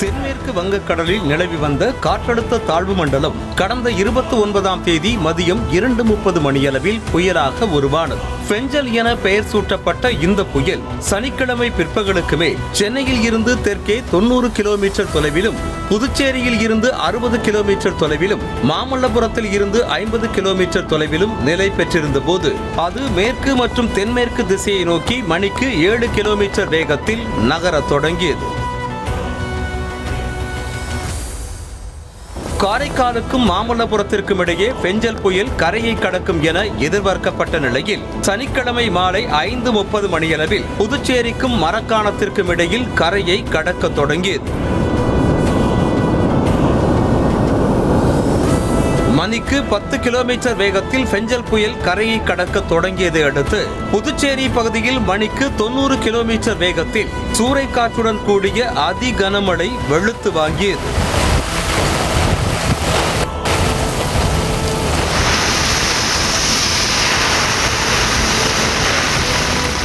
தென்மேற்கு வங்கக்கடலில் நிலவி வந்த காற்றழுத்த தாழ்வு மண்டலம் கடந்த இருபத்தி ஒன்பதாம் தேதி மதியம் இரண்டு முப்பது மணியளவில் புயலாக உருவானது. பெஞ்சல் என பெயர் சூட்டப்பட்ட இந்த புயல் சனிக்கிழமை பிற்பகலுக்குமே சென்னையில் இருந்து தெற்கே தொண்ணூறு கிலோமீட்டர் தொலைவிலும் புதுச்சேரியில் இருந்து அறுபது கிலோமீட்டர் தொலைவிலும் மாமல்லபுரத்தில் இருந்து ஐம்பது கிலோமீட்டர் தொலைவிலும் நிலை பெற்றிருந்த போது அது மேற்கு மற்றும் தென்மேற்கு திசையை நோக்கி மணிக்கு ஏழு கிலோமீட்டர் வேகத்தில் நகரத் தொடங்கியது. காரைக்காலுக்கும் மாமல்லபுரத்திற்கும் இடையே பெஞ்சல் புயல் கரையை கடக்கும் என எதிர்பார்க்கப்பட்ட நிலையில் சனிக்கிழமை மாலை ஐந்து முப்பது மணியளவில் புதுச்சேரிக்கும் மரக்காணத்திற்கும் இடையில் கரையை கடக்க தொடங்கியது. மணிக்கு பத்து கிலோமீட்டர் வேகத்தில் பெஞ்சல் புயல் கரையை கடக்க தொடங்கியதை அடுத்து புதுச்சேரி பகுதியில் மணிக்கு தொண்ணூறு கிலோமீட்டர் வேகத்தில் சூறைக்காற்றுடன் கூடிய அதி கனமழை வெளுத்து வாங்கியது.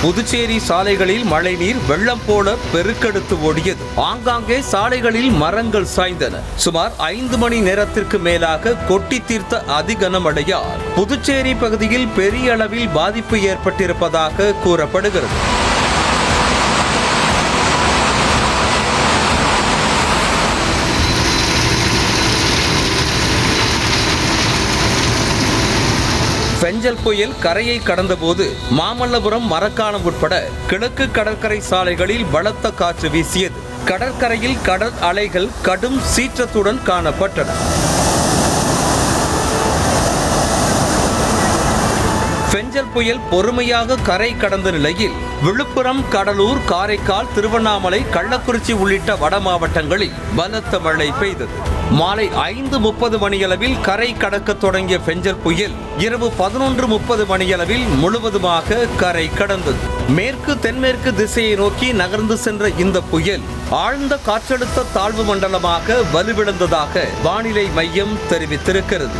புதுச்சேரி சாலைகளில் மழைநீர் வெள்ளம் போல பெருக்கெடுத்து ஓடியது. ஆங்காங்கே சாலைகளில் மரங்கள் சாய்ந்தன. சுமார் ஐந்து மணி நேரத்திற்கு மேலாக கொட்டி தீர்த்த அதிகனமழையால் புதுச்சேரி பகுதியில் பெரிய அளவில் பாதிப்பு ஏற்பட்டிருப்பதாக கூறப்படுகிறது. பெஞ்சல் புயல் கரையை கடந்தபோது மாமல்லபுரம் மரக்காணம் உட்பட கிழக்கு கடற்கரை சாலைகளில் பலத்த காற்று வீசியது. கடற்கரையில் கடல் அலைகள் கடும் சீற்றத்துடன் காணப்பட்டன. பெஞ்சல் புயல் பொறுமையாக கரை கடந்த நிலையில் விழுப்புரம் கடலூர் காரைக்கால் திருவண்ணாமலை கள்ளக்குறிச்சி உள்ளிட்ட வட மாவட்டங்களில் பலத்த மழை பெய்தது. மாலை ஐந்து முப்பது மணியளவில் கரை கடக்க தொடங்கிய பெஞ்சல் புயல் இரவு பதினொன்று முப்பது மணியளவில் முழுவதுமாக கரை கடந்தது. மேற்கு தென்மேற்கு திசையை நோக்கி நகர்ந்து சென்ற இந்த புயல் ஆழ்ந்த காற்றழுத்த தாழ்வு மண்டலமாக வலுவிழந்ததாக வானிலை மையம் தெரிவித்திருக்கிறது.